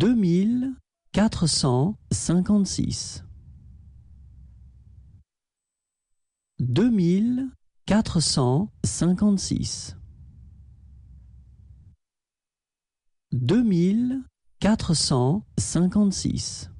deux mille quatre cent cinquante-six. Deux mille quatre cent cinquante-six. Deux mille quatre cent cinquante-six.